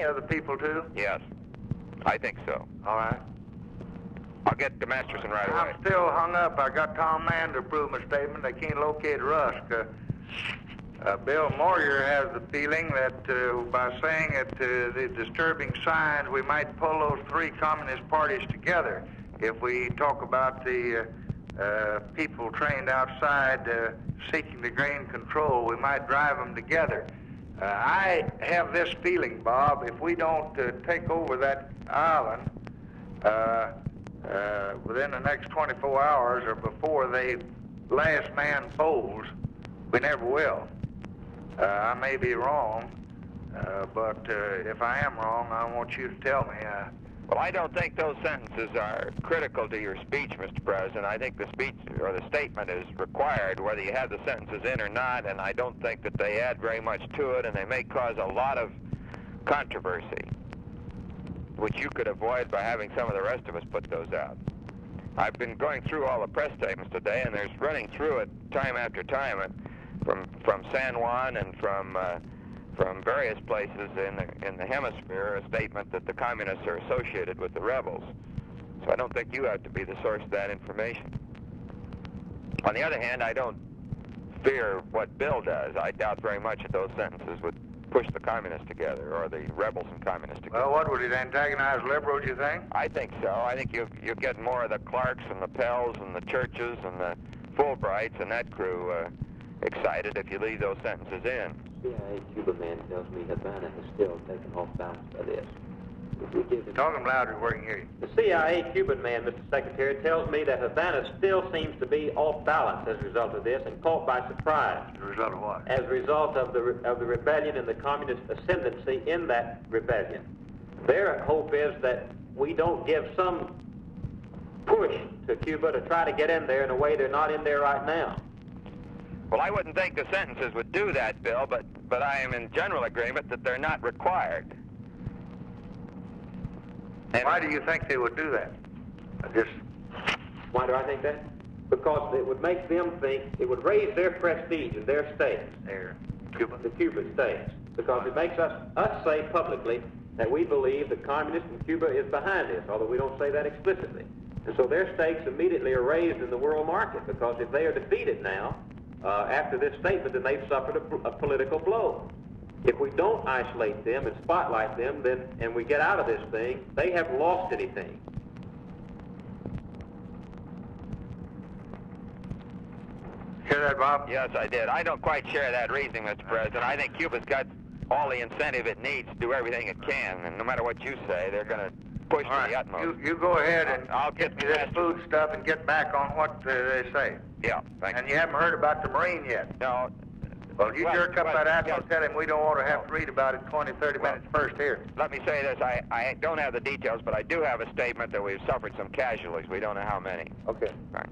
many other people too? Yes. I think so. All right. I'll get to Masterson right away. I'm still hung up. I got Tom Mann to prove my statement. They can't locate Rusk. Uh, uh, Bill Moyers has the feeling that uh, by saying that uh, the disturbing signs, we might pull those three communist parties together. If we talk about the uh, uh, people trained outside uh, seeking to gain control, we might drive them together. Uh, I have this feeling, Bob, if we don't uh, take over that island uh, uh, within the next 24 hours or before the last man folds, we never will. Uh, I may be wrong, uh, but if I am wrong, I want you to tell me. Uh, Well, I don't think those sentences are critical to your speech, Mr. President. I think the speech or the statement is required whether you have the sentences in or not, and I don't think that they add very much to it, and they may cause a lot of controversy, which you could avoid by having some of the rest of us put those out. I've been going through all the press statements today, and there's running through it time after time, and from from San Juan and from uh, from various places in the in the hemisphere, a statement that the communists are associated with the rebels. So I don't think you have to be the source of that information. On the other hand, I don't fear what Bill does. I doubt very much that those sentences would push the communists together, or the rebels and communists together. well, what would it antagonize liberals? You think? I think so. I think you you get more of the Clarks and the Pells and the Churches and the Fulbrights and that crew uh, excited if you leave those sentences in. CIA Cuba man tells me Havana has still taken off balance by this. If we give him... Talk 'em louder we can hear you. The CIA Cuban man, Mr. Secretary, tells me that Havana still seems to be off balance as a result of this and caught by surprise As a result of what? as a result of the, re- of the rebellion and the communist ascendancy in that rebellion. Their hope is that we don't give some push to Cuba to try to get in there in a way they're not in there right now. Well, I wouldn't think the sentences would do that, Bill, but but I am in general agreement that they're not required. And Why do you think they would do that? I just Why do I think that? Because it would make them think, it would raise their prestige in their states. there, Cuba. the Cuban states, because it makes us, us say publicly that we believe that communism in Cuba is behind this, although we don't say that explicitly. And so their stakes immediately are raised in the world market, because if they are defeated now, uh, after this statement, then they've suffered a, a political blow. If we don't isolate them and spotlight them, then and we get out of this thing, they have lost anything. Hear that, Bob? yes, I did. I don't quite share that reasoning, Mr. President. I think Cuba's got all the incentive it needs to do everything it can, and no matter what you say, they're going to push All right, you, you go ahead and I'll get get me this food stuff and get back on what uh, they say. Yeah, thank And you. you haven't heard about the Marine yet. No, Well, you Well, jerk up well, that apple and tell him we don't want to have to read about it 20, 30 Well- minutes first here. let me say this. I, I don't have the details, but I do have a statement that we've suffered some casualties. We don't know how many. Okay. Right.